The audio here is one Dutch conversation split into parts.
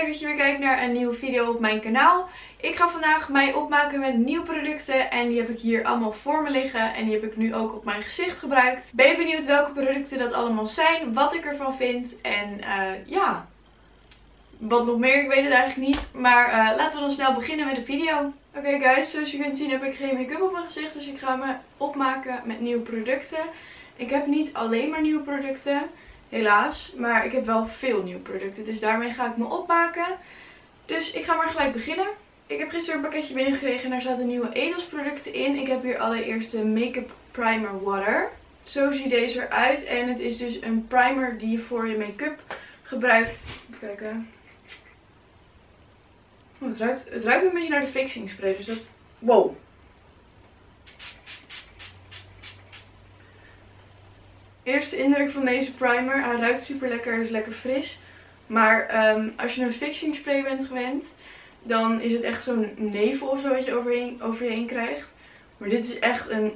leuk dat je weer kijkt naar een nieuwe video op mijn kanaal. Ik ga vandaag mij opmaken met nieuwe producten en die heb ik hier allemaal voor me liggen. En die heb ik nu ook op mijn gezicht gebruikt. Ben je benieuwd welke producten dat allemaal zijn, wat ik ervan vind en uh, ja, wat nog meer, ik weet het eigenlijk niet. Maar uh, laten we dan snel beginnen met de video. Oké guys, zoals je kunt zien heb ik geen make-up op mijn gezicht, dus ik ga me opmaken met nieuwe producten. Ik heb niet alleen maar nieuwe producten. Helaas. Maar ik heb wel veel nieuwe producten. Dus daarmee ga ik me opmaken. Dus ik ga maar gelijk beginnen. Ik heb gisteren een pakketje binnengekregen en daar zaten nieuwe Edels producten in. Ik heb hier allereerst de Make-up Primer Water. Zo ziet deze eruit. En het is dus een primer die je voor je make-up gebruikt. Even kijken. Oh, het, ruikt, het ruikt een beetje naar de fixing spray. Dus dat... Wow. Eerste indruk van deze primer. Hij ruikt super lekker. Is lekker fris. Maar um, als je een fixing spray bent gewend. Dan is het echt zo'n nevel of zo wat je overheen, over je heen krijgt. Maar dit is echt een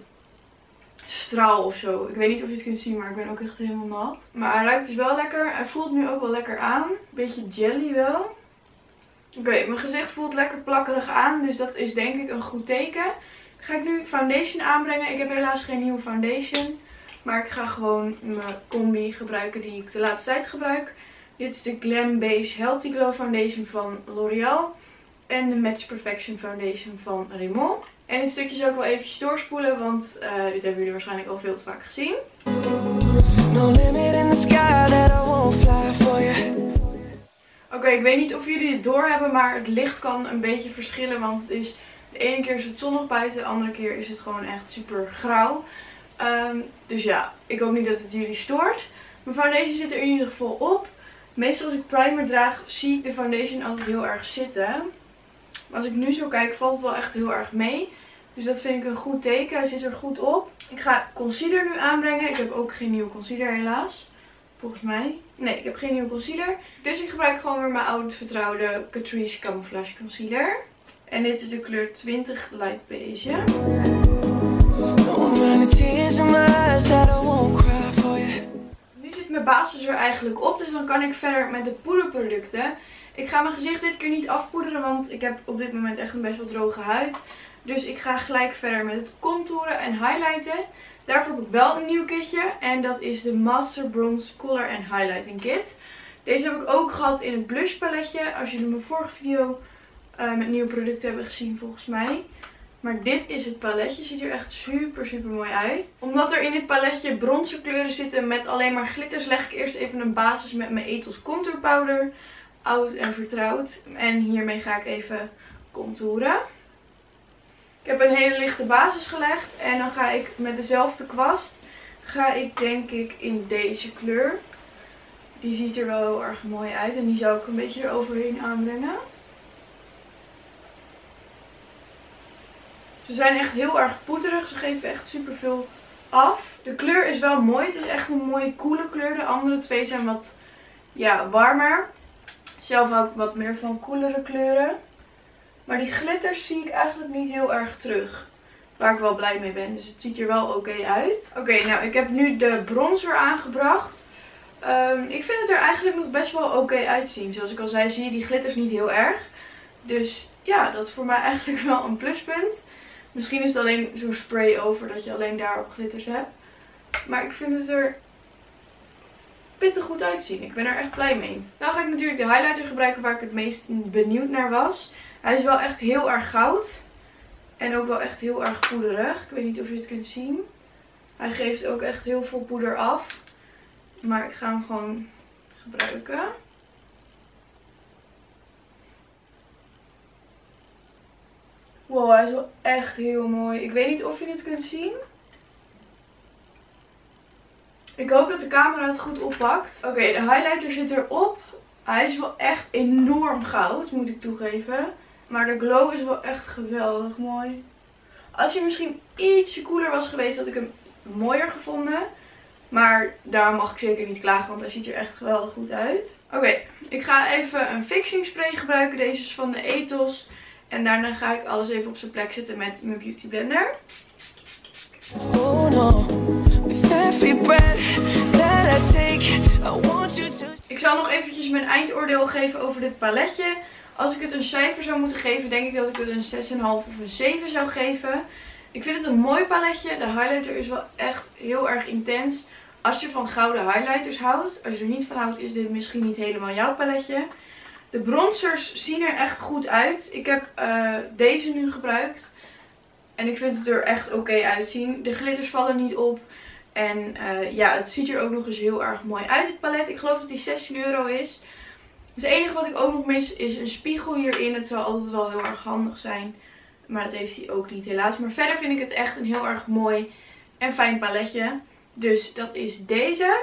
straal of zo. Ik weet niet of je het kunt zien, maar ik ben ook echt helemaal nat. Maar hij ruikt dus wel lekker. Hij voelt nu ook wel lekker aan. Beetje jelly wel. Oké, mijn gezicht voelt lekker plakkerig aan. Dus dat is denk ik een goed teken. ga ik nu foundation aanbrengen. Ik heb helaas geen nieuwe foundation. Maar ik ga gewoon mijn combi gebruiken die ik de laatste tijd gebruik. Dit is de Glam Base Healthy Glow Foundation van L'Oreal. En de Match Perfection Foundation van Rimmel. En dit stukje zal ik wel eventjes doorspoelen, want uh, dit hebben jullie waarschijnlijk al veel te vaak gezien. Oké, ik weet niet of jullie het doorhebben, maar het licht kan een beetje verschillen. Want het is, de ene keer is het zonnig buiten, de andere keer is het gewoon echt super grauw. Um, dus ja, ik hoop niet dat het jullie stoort. Mijn foundation zit er in ieder geval op. Meestal als ik primer draag, zie ik de foundation altijd heel erg zitten. Maar als ik nu zo kijk, valt het wel echt heel erg mee. Dus dat vind ik een goed teken. Hij zit er goed op. Ik ga concealer nu aanbrengen. Ik heb ook geen nieuwe concealer helaas. Volgens mij. Nee, ik heb geen nieuwe concealer. Dus ik gebruik gewoon weer mijn oude vertrouwde Catrice Camouflage Concealer. En dit is de kleur 20 Light Beige. Nu zit mijn basis er eigenlijk op, dus dan kan ik verder met de poederproducten. Ik ga mijn gezicht dit keer niet afpoederen, want ik heb op dit moment echt een best wel droge huid. Dus ik ga gelijk verder met het contouren en highlighten. Daarvoor heb ik wel een nieuw kitje en dat is de Master Bronze Color and Highlighting Kit. Deze heb ik ook gehad in het blush paletje, als jullie mijn vorige video uh, met nieuwe producten hebben gezien volgens mij. Maar dit is het paletje. Ziet er echt super super mooi uit. Omdat er in dit paletje bronzen kleuren zitten met alleen maar glitters. Leg ik eerst even een basis met mijn Ethos Contour Powder. Oud en vertrouwd. En hiermee ga ik even contouren. Ik heb een hele lichte basis gelegd. En dan ga ik met dezelfde kwast. Ga ik denk ik in deze kleur. Die ziet er wel heel erg mooi uit. En die zou ik een beetje eroverheen aanbrengen. Ze zijn echt heel erg poederig. Ze geven echt super veel af. De kleur is wel mooi. Het is echt een mooie koele kleur. De andere twee zijn wat ja, warmer. Zelf hou ik wat meer van koelere kleuren. Maar die glitters zie ik eigenlijk niet heel erg terug. Waar ik wel blij mee ben. Dus het ziet er wel oké uit. Oké, nou ik heb nu de bronzer aangebracht. Um, ik vind het er eigenlijk nog best wel oké uitzien. Zoals ik al zei, zie je die glitters niet heel erg. Dus ja, dat is voor mij eigenlijk wel een pluspunt. Misschien is het alleen zo'n spray over dat je alleen daarop glitters hebt. Maar ik vind het er pittig goed uitzien. Ik ben er echt blij mee. Nou ga ik natuurlijk de highlighter gebruiken waar ik het meest benieuwd naar was. Hij is wel echt heel erg goud. En ook wel echt heel erg poederig. Ik weet niet of je het kunt zien. Hij geeft ook echt heel veel poeder af. Maar ik ga hem gewoon gebruiken. Wow, hij is wel echt heel mooi. Ik weet niet of je het kunt zien. Ik hoop dat de camera het goed oppakt. Oké, de highlighter zit erop. Hij is wel echt enorm goud, moet ik toegeven. Maar de glow is wel echt geweldig mooi. Als hij misschien ietsje koeler was geweest, had ik hem mooier gevonden. Maar daar mag ik zeker niet klagen, want hij ziet er echt geweldig goed uit. Oké, ik ga even een fixing spray gebruiken. Deze is van de Ethos. En daarna ga ik alles even op zijn plek zetten met mijn beauty blender. Ik zal nog eventjes mijn eindoordeel geven over dit paletje. Als ik het een cijfer zou moeten geven, denk ik dat ik het een 6,5 of een 7 zou geven. Ik vind het een mooi paletje. De highlighter is wel echt heel erg intens. Als je van gouden highlighters houdt. Als je er niet van houdt, is dit misschien niet helemaal jouw paletje. De bronzers zien er echt goed uit. Ik heb uh, deze nu gebruikt. En ik vind het er echt oké uitzien. De glitters vallen niet op. En uh, ja, het ziet er ook nog eens heel erg mooi uit, het palet. Ik geloof dat die 16 euro is. Het enige wat ik ook nog mis is een spiegel hierin. Het zou altijd wel heel erg handig zijn. Maar dat heeft hij ook niet helaas. Maar verder vind ik het echt een heel erg mooi en fijn paletje. Dus dat is deze.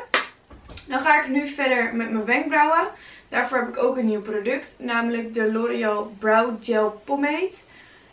Dan ga ik nu verder met mijn wenkbrauwen. Daarvoor heb ik ook een nieuw product. Namelijk de L'Oreal Brow Gel Pomade.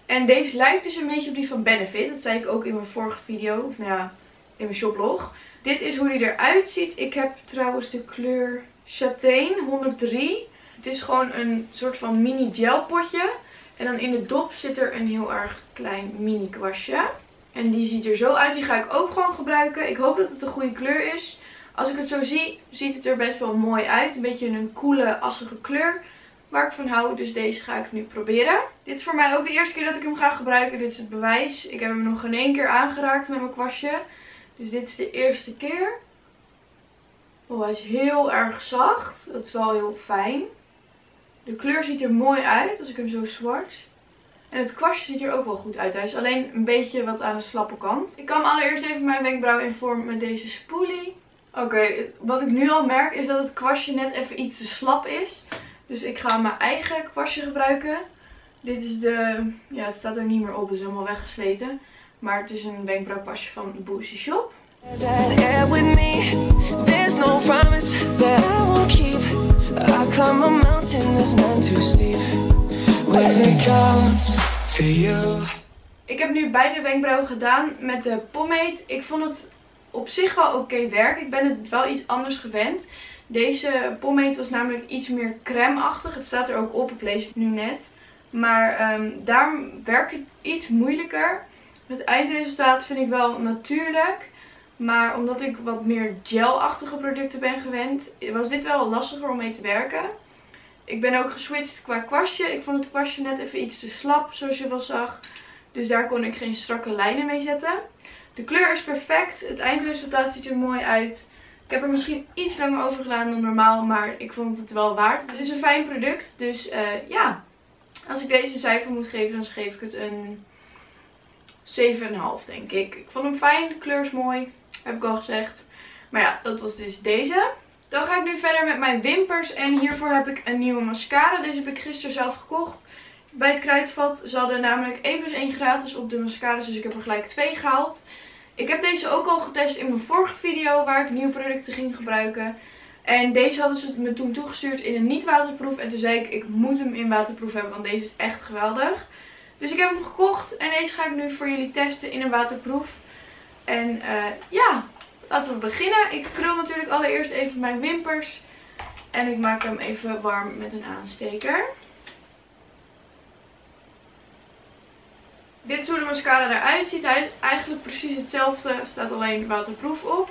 En deze lijkt dus een beetje op die van Benefit. Dat zei ik ook in mijn vorige video. Of nou ja, in mijn shoplog. Dit is hoe die eruit ziet. Ik heb trouwens de kleur Châtain 103. Het is gewoon een soort van mini gelpotje. En dan in de dop zit er een heel erg klein mini kwastje. En die ziet er zo uit. Die ga ik ook gewoon gebruiken. Ik hoop dat het een goede kleur is. Als ik het zo zie, ziet het er best wel mooi uit. Een beetje een coole, assige kleur. Waar ik van hou. Dus deze ga ik nu proberen. Dit is voor mij ook de eerste keer dat ik hem ga gebruiken. Dit is het bewijs. Ik heb hem nog geen één keer aangeraakt met mijn kwastje. Dus dit is de eerste keer. Oh, hij is heel erg zacht. Dat is wel heel fijn. De kleur ziet er mooi uit als ik hem zo zwart. En het kwastje ziet er ook wel goed uit. Hij is alleen een beetje wat aan de slappe kant. Ik kan allereerst even mijn wenkbrauw in vorm met deze spoolie. Oké, wat ik nu al merk is dat het kwastje net even iets te slap is. Dus ik ga mijn eigen kwastje gebruiken. Dit is de... Ja, het staat er niet meer op. Het is helemaal weggesleten. Maar het is een wenkbrauwkwastje van Boosie Shop. Ik heb nu beide wenkbrauwen gedaan met de pomade. Ik vond het op zich wel oké werk. Ik ben het wel iets anders gewend. Deze pomade was namelijk iets meer crème-achtig. Het staat er ook op, ik lees het nu net. Maar um, daarom werkt het iets moeilijker. Het eindresultaat vind ik wel natuurlijk. Maar omdat ik wat meer gel-achtige producten ben gewend, was dit wel lastiger om mee te werken. Ik ben ook geswitcht qua kwastje. Ik vond het kwastje net even iets te slap, zoals je wel zag. Dus daar kon ik geen strakke lijnen mee zetten. De kleur is perfect. Het eindresultaat ziet er mooi uit. Ik heb er misschien iets langer over gedaan dan normaal, maar ik vond het wel waard. Het is een fijn product, dus uh, ja. Als ik deze cijfer moet geven, dan geef ik het een 7,5 denk ik. Ik vond hem fijn, de kleur is mooi, heb ik al gezegd. Maar ja, dat was dus deze. Dan ga ik nu verder met mijn wimpers. En hiervoor heb ik een nieuwe mascara. Deze heb ik gisteren zelf gekocht. Bij het kruidvat. Ze hadden namelijk 1 plus 1 gratis op de mascara's. Dus ik heb er gelijk 2 gehaald. Ik heb deze ook al getest in mijn vorige video. Waar ik nieuwe producten ging gebruiken. En deze hadden ze me toen toegestuurd in een niet waterproef. En toen zei ik, ik moet hem in waterproef hebben. Want deze is echt geweldig. Dus ik heb hem gekocht. En deze ga ik nu voor jullie testen in een waterproef. En uh, ja, Laten we beginnen. Ik krul natuurlijk allereerst even mijn wimpers. En ik maak hem even warm met een aansteker. Dit is hoe de mascara eruit ziet. Hij is eigenlijk precies hetzelfde. Er staat alleen waterproof op.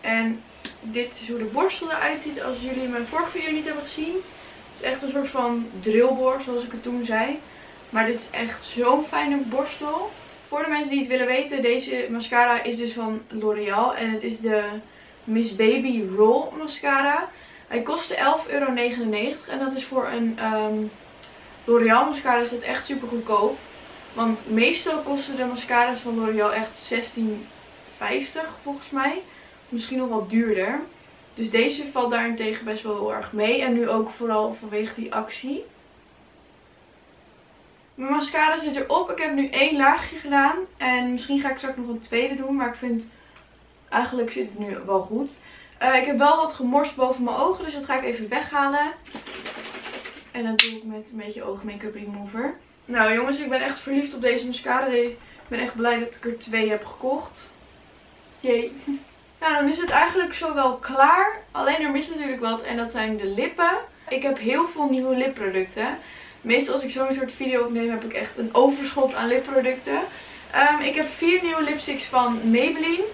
En dit is hoe de borstel eruit ziet als jullie mijn vorige video niet hebben gezien. Het is echt een soort van drillboor zoals ik het toen zei. Maar dit is echt zo'n fijne borstel. Voor de mensen die het willen weten, deze mascara is dus van L'Oreal. En het is de Miss Baby Roll mascara. Hij kostte 11,99 euro. En dat is voor een um, L'Oreal mascara is dat echt super goedkoop. Want meestal kosten de mascara's van L'Oreal echt 16,50 volgens mij. Misschien nog wat duurder. Dus deze valt daarentegen best wel heel erg mee. En nu ook vooral vanwege die actie. Mijn mascara zit erop. Ik heb nu één laagje gedaan. En misschien ga ik straks nog een tweede doen. Maar ik vind eigenlijk zit het nu wel goed. Uh, ik heb wel wat gemorst boven mijn ogen. Dus dat ga ik even weghalen. En dat doe ik met een beetje oogmake-up remover. Nou jongens, ik ben echt verliefd op deze mascara. Ik ben echt blij dat ik er twee heb gekocht. Jee. Nou, dan is het eigenlijk zo wel klaar. Alleen er mist natuurlijk wat en dat zijn de lippen. Ik heb heel veel nieuwe lipproducten. Meestal als ik zo'n soort video opneem heb ik echt een overschot aan lipproducten. Um, ik heb vier nieuwe lipsticks van Maybelline.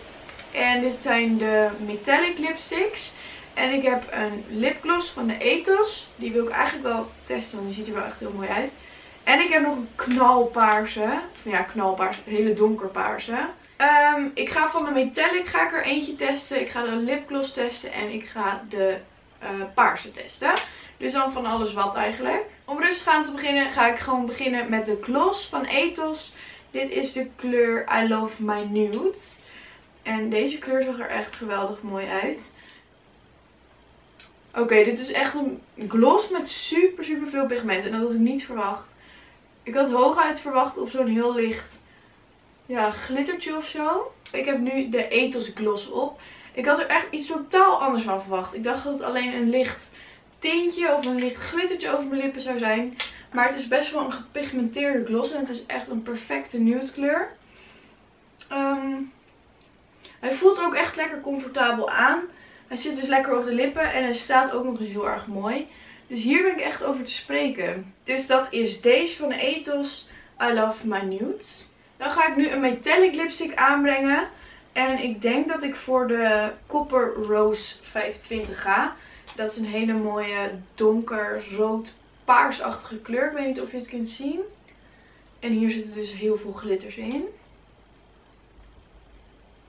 En dit zijn de Metallic lipsticks. En ik heb een lipgloss van de Ethos. Die wil ik eigenlijk wel testen, want die ziet er wel echt heel mooi uit. En ik heb nog een knalpaarse. Ja, knalpaars. Hele donkerpaarse. Um, ik ga van de Metallic ga ik er eentje testen. Ik ga de lipgloss testen. En ik ga de uh, paarse testen. Dus dan van alles wat eigenlijk. Om rustig aan te beginnen ga ik gewoon beginnen met de gloss van Ethos. Dit is de kleur I Love My Nude. En deze kleur zag er echt geweldig mooi uit. Oké, dit is echt een gloss met super super veel pigment. En dat had ik niet verwacht. Ik had hooguit verwacht op zo'n heel licht ja, glittertje of zo. Ik heb nu de Ethos gloss op. Ik had er echt iets totaal anders van verwacht. Ik dacht dat het alleen een licht tintje of een licht glittertje over mijn lippen zou zijn. Maar het is best wel een gepigmenteerde gloss. En het is echt een perfecte nude kleur. Ehm, hij voelt ook echt lekker comfortabel aan. Hij zit dus lekker op de lippen. En hij staat ook nog eens heel erg mooi. Dus hier ben ik echt over te spreken. Dus dat is deze van Ethos I Love My Nudes. Dan ga ik nu een metallic lipstick aanbrengen. En ik denk dat ik voor de Copper Rose 25 ga. Dat is een hele mooie donker rood paarsachtige kleur. Ik weet niet of je het kunt zien. En hier zitten dus heel veel glitters in.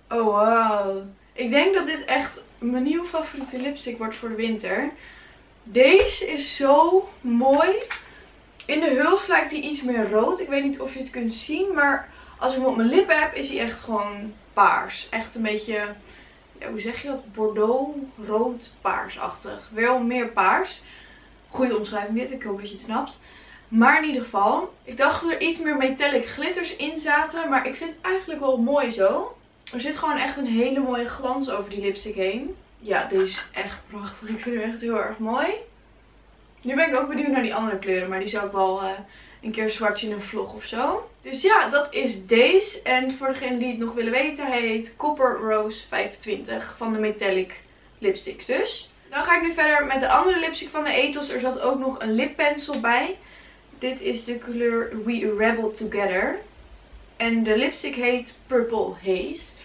Oh wow. Ik denk dat dit echt mijn nieuwe favoriete lipstick wordt voor de winter. Deze is zo mooi. In de huls lijkt hij iets meer rood. Ik weet niet of je het kunt zien. Maar als ik hem op mijn lippen heb is hij echt gewoon paars. Echt een beetje, ja, hoe zeg je dat? Bordeaux, rood, paarsachtig. Wel meer paars. Goede omschrijving dit, ik hoop dat je het snapt. Maar in ieder geval, ik dacht dat er iets meer metallic glitters in zaten. Maar ik vind het eigenlijk wel mooi zo. Er zit gewoon echt een hele mooie glans over die lipstick heen. Ja, deze is echt prachtig. Ik vind hem echt heel erg mooi. Nu ben ik ook benieuwd naar die andere kleuren. Maar die zou ik wel uh, een keer swatchen in een vlog of zo. Dus ja, dat is deze. En voor degenen die het nog willen weten, hij heet Copper Rose 25 van de Metallic lipsticks dus. Dan ga ik nu verder met de andere lipstick van de Ethos. Er zat ook nog een lippencil bij. Dit is de kleur We Rebel Together. En de lipstick heet Purple Haze.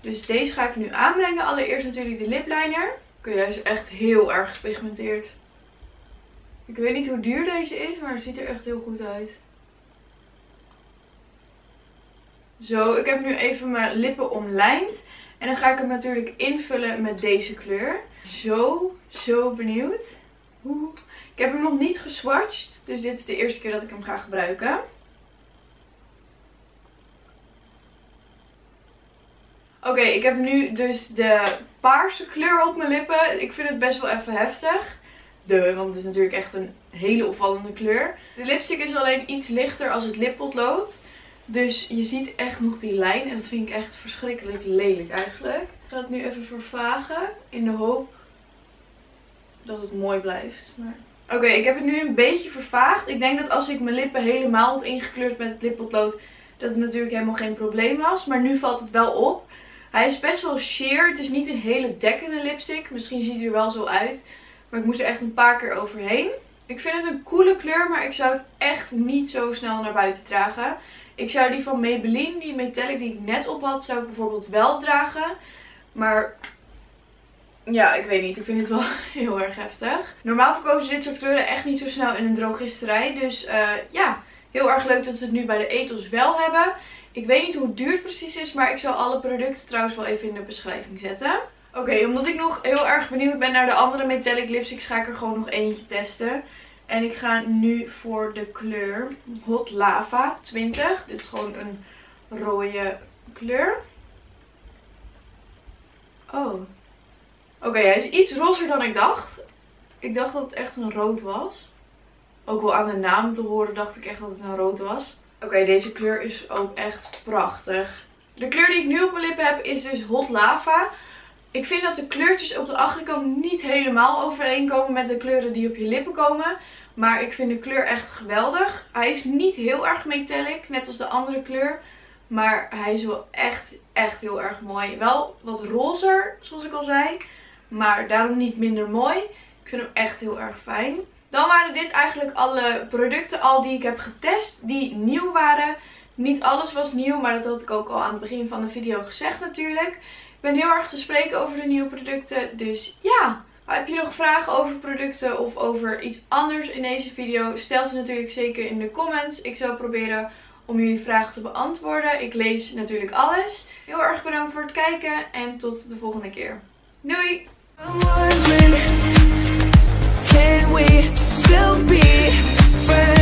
Dus deze ga ik nu aanbrengen. Allereerst natuurlijk de lipliner. Oké, hij is echt heel erg gepigmenteerd. Ik weet niet hoe duur deze is, maar het ziet er echt heel goed uit. Zo, ik heb nu even mijn lippen omlijnd. En dan ga ik hem natuurlijk invullen met deze kleur. Zo, zo benieuwd. Ik heb hem nog niet geswatcht. Dus dit is de eerste keer dat ik hem ga gebruiken. Oké, ik heb nu dus de paarse kleur op mijn lippen. Ik vind het best wel even heftig. De, want het is natuurlijk echt een hele opvallende kleur. De lipstick is alleen iets lichter als het lippotlood. Dus je ziet echt nog die lijn. En dat vind ik echt verschrikkelijk lelijk eigenlijk. Ik ga het nu even vervagen. In de hoop dat het mooi blijft. Maar... Oké, ik heb het nu een beetje vervaagd. Ik denk dat als ik mijn lippen helemaal had ingekleurd met het lippotlood. Dat het natuurlijk helemaal geen probleem was. Maar nu valt het wel op. Hij is best wel sheer. Het is niet een hele dekkende lipstick. Misschien ziet hij er wel zo uit. Maar ik moest er echt een paar keer overheen. Ik vind het een coole kleur, maar ik zou het echt niet zo snel naar buiten dragen. Ik zou die van Maybelline, die metallic die ik net op had, zou ik bijvoorbeeld wel dragen. Maar ja, ik weet niet. Ik vind het wel heel erg heftig. Normaal verkopen ze dit soort kleuren echt niet zo snel in een drogisterij. Dus uh, ja, heel erg leuk dat ze het nu bij de Ethos wel hebben. Ik weet niet hoe duur het precies is, maar ik zal alle producten trouwens wel even in de beschrijving zetten. Oké, omdat ik nog heel erg benieuwd ben naar de andere metallic lipsticks, ga ik er gewoon nog eentje testen. En ik ga nu voor de kleur Hot Lava 20. Dit is gewoon een rode kleur. Oh. Oké, hij is iets rozer dan ik dacht. Ik dacht dat het echt een rood was. Ook wel aan de naam te horen dacht ik echt dat het een rood was. Oké, deze kleur is ook echt prachtig. De kleur die ik nu op mijn lippen heb is dus Hot Lava. Ik vind dat de kleurtjes op de achterkant niet helemaal overeenkomen met de kleuren die op je lippen komen. Maar ik vind de kleur echt geweldig. Hij is niet heel erg metallic, net als de andere kleur. Maar hij is wel echt, echt heel erg mooi. Wel wat rozer, zoals ik al zei. Maar daarom niet minder mooi. Ik vind hem echt heel erg fijn. Dan waren dit eigenlijk alle producten al die ik heb getest die nieuw waren. Niet alles was nieuw, maar dat had ik ook al aan het begin van de video gezegd natuurlijk. Ik ben heel erg te spreken over de nieuwe producten. Dus ja, Heb je nog vragen over producten of over iets anders in deze video? Stel ze natuurlijk zeker in de comments. Ik zal proberen om jullie vragen te beantwoorden. Ik lees natuurlijk alles. Heel erg bedankt voor het kijken en tot de volgende keer. Doei! can we still be friends?